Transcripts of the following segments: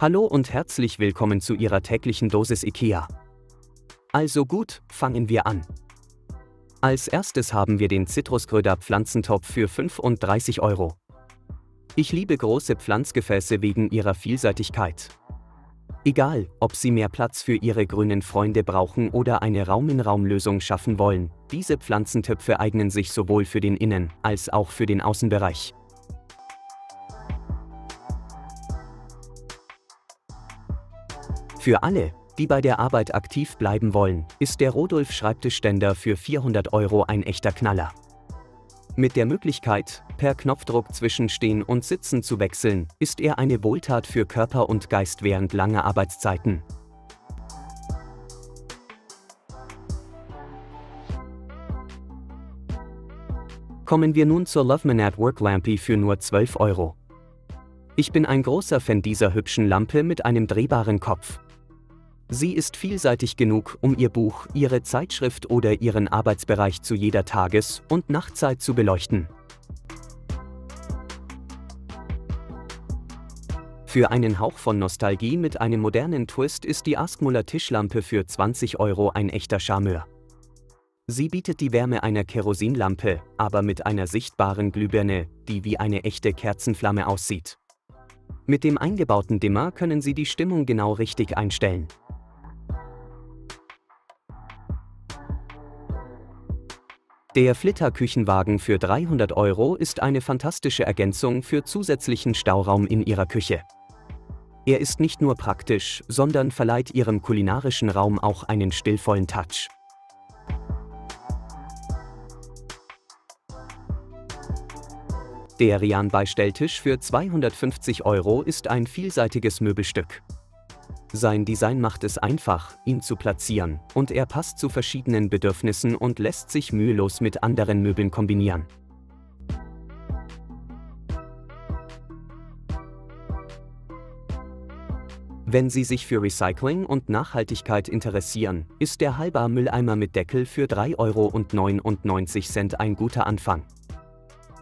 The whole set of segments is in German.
Hallo und herzlich willkommen zu Ihrer täglichen Dosis IKEA. Also gut, fangen wir an. Als erstes haben wir den Zitruskröder Pflanzentopf für 35 Euro. Ich liebe große Pflanzgefäße wegen ihrer Vielseitigkeit. Egal, ob Sie mehr Platz für Ihre grünen Freunde brauchen oder eine Raum-in-Raum-Lösung schaffen wollen, diese Pflanzentöpfe eignen sich sowohl für den Innen- als auch für den Außenbereich. Für alle, die bei der Arbeit aktiv bleiben wollen, ist der Rodolf Schreibtischständer für 400 Euro ein echter Knaller. Mit der Möglichkeit, per Knopfdruck zwischen Stehen und Sitzen zu wechseln, ist er eine Wohltat für Körper und Geist während langer Arbeitszeiten. Kommen wir nun zur Loveman at Work Lampe für nur 12 Euro. Ich bin ein großer Fan dieser hübschen Lampe mit einem drehbaren Kopf. Sie ist vielseitig genug, um Ihr Buch, Ihre Zeitschrift oder Ihren Arbeitsbereich zu jeder Tages- und Nachtzeit zu beleuchten. Für einen Hauch von Nostalgie mit einem modernen Twist ist die Askmuller Tischlampe für 20 Euro ein echter Charmeur. Sie bietet die Wärme einer Kerosinlampe, aber mit einer sichtbaren Glühbirne, die wie eine echte Kerzenflamme aussieht. Mit dem eingebauten Dimmer können Sie die Stimmung genau richtig einstellen. Der Flitter-Küchenwagen für 300 Euro ist eine fantastische Ergänzung für zusätzlichen Stauraum in Ihrer Küche. Er ist nicht nur praktisch, sondern verleiht Ihrem kulinarischen Raum auch einen stillvollen Touch. Der Rian-Beistelltisch für 250 Euro ist ein vielseitiges Möbelstück. Sein Design macht es einfach, ihn zu platzieren, und er passt zu verschiedenen Bedürfnissen und lässt sich mühelos mit anderen Möbeln kombinieren. Wenn Sie sich für Recycling und Nachhaltigkeit interessieren, ist der halber Mülleimer mit Deckel für 3,99 Euro ein guter Anfang.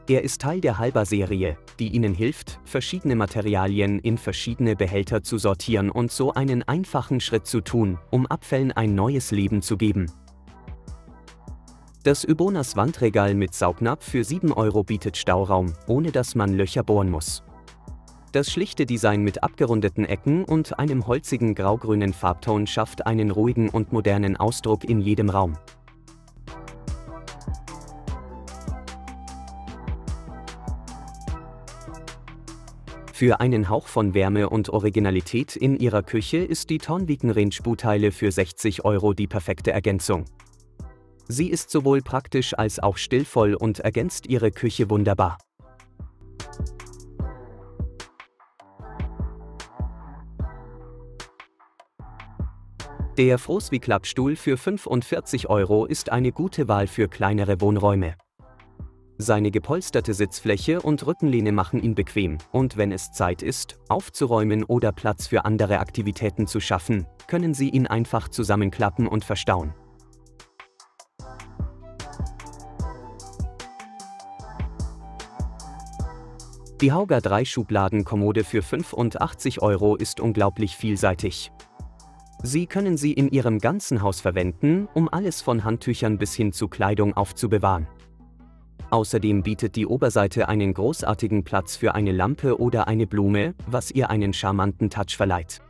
Er ist Teil der Halber-Serie, die Ihnen hilft, verschiedene Materialien in verschiedene Behälter zu sortieren und so einen einfachen Schritt zu tun, um Abfällen ein neues Leben zu geben. Das Übonas Wandregal mit Saugnapf für 7 Euro bietet Stauraum, ohne dass man Löcher bohren muss. Das schlichte Design mit abgerundeten Ecken und einem holzigen graugrünen Farbton schafft einen ruhigen und modernen Ausdruck in jedem Raum. Für einen Hauch von Wärme und Originalität in Ihrer Küche ist die Tonviken Range Buteile für 60 Euro die perfekte Ergänzung. Sie ist sowohl praktisch als auch stillvoll und ergänzt Ihre Küche wunderbar. Der Frosby Klappstuhl für 45 Euro ist eine gute Wahl für kleinere Wohnräume. Seine gepolsterte Sitzfläche und Rückenlehne machen ihn bequem, und wenn es Zeit ist, aufzuräumen oder Platz für andere Aktivitäten zu schaffen, können Sie ihn einfach zusammenklappen und verstauen. Die Hauger 3 Schubladenkommode für 85 Euro ist unglaublich vielseitig. Sie können sie in Ihrem ganzen Haus verwenden, um alles von Handtüchern bis hin zu Kleidung aufzubewahren. Außerdem bietet die Oberseite einen großartigen Platz für eine Lampe oder eine Blume, was ihr einen charmanten Touch verleiht.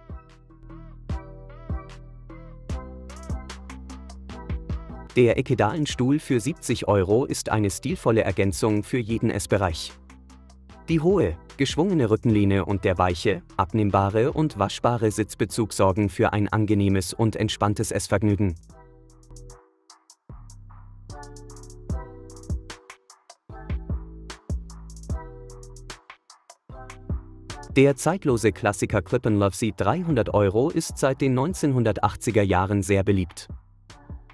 Der Ekedalenstuhl für 70 Euro ist eine stilvolle Ergänzung für jeden Essbereich. Die hohe, geschwungene Rückenlehne und der weiche, abnehmbare und waschbare Sitzbezug sorgen für ein angenehmes und entspanntes Essvergnügen. Der zeitlose Klassiker Clip Love Seat 300 Euro ist seit den 1980er Jahren sehr beliebt.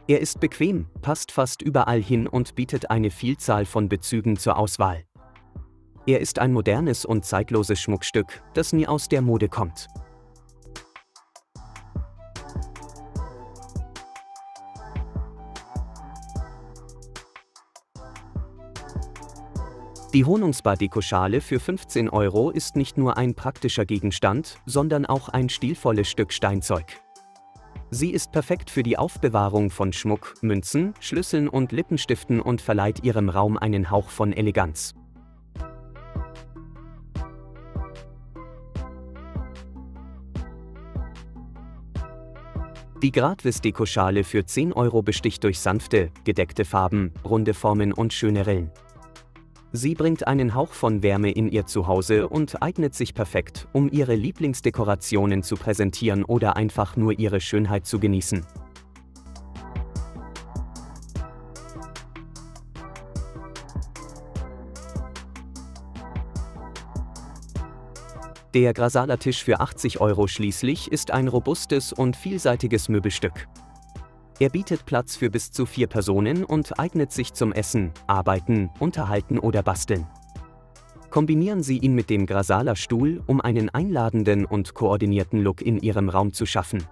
Er ist bequem, passt fast überall hin und bietet eine Vielzahl von Bezügen zur Auswahl. Er ist ein modernes und zeitloses Schmuckstück, das nie aus der Mode kommt. Die Honungsbar-Dekoschale für 15 Euro ist nicht nur ein praktischer Gegenstand, sondern auch ein stilvolles Stück Steinzeug. Sie ist perfekt für die Aufbewahrung von Schmuck, Münzen, Schlüsseln und Lippenstiften und verleiht ihrem Raum einen Hauch von Eleganz. Die Gradvis-Dekoschale für 10 Euro besticht durch sanfte, gedeckte Farben, runde Formen und schöne Rillen. Sie bringt einen Hauch von Wärme in ihr Zuhause und eignet sich perfekt, um ihre Lieblingsdekorationen zu präsentieren oder einfach nur ihre Schönheit zu genießen. Der Grasala-Tisch für 80 Euro schließlich ist ein robustes und vielseitiges Möbelstück. Er bietet Platz für bis zu vier Personen und eignet sich zum Essen, Arbeiten, Unterhalten oder Basteln. Kombinieren Sie ihn mit dem Grasala Stuhl, um einen einladenden und koordinierten Look in Ihrem Raum zu schaffen.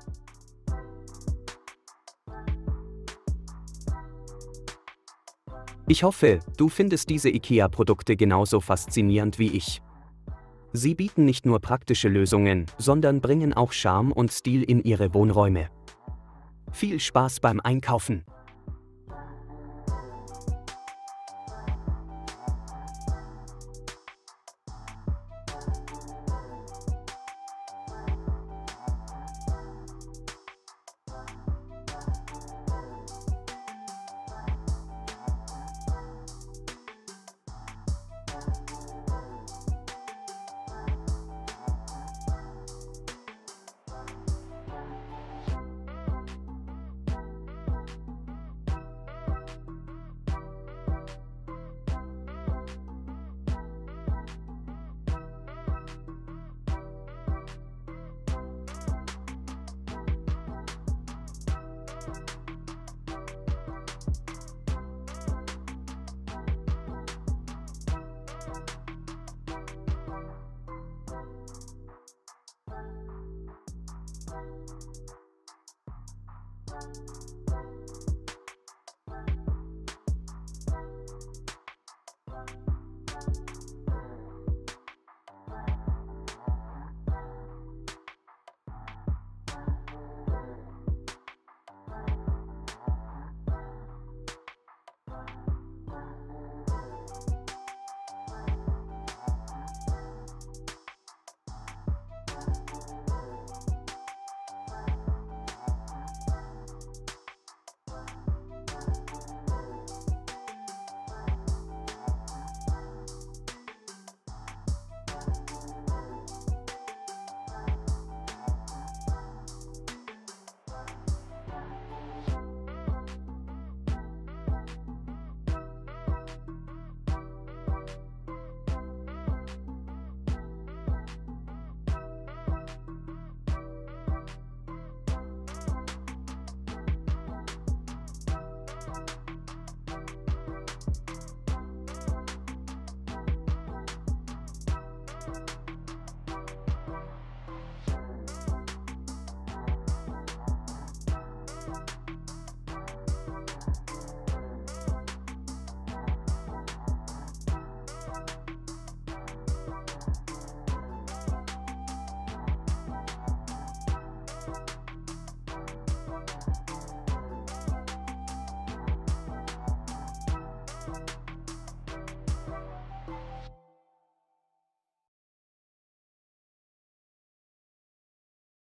Ich hoffe, du findest diese IKEA-Produkte genauso faszinierend wie ich. Sie bieten nicht nur praktische Lösungen, sondern bringen auch Charme und Stil in Ihre Wohnräume. Viel Spaß beim Einkaufen!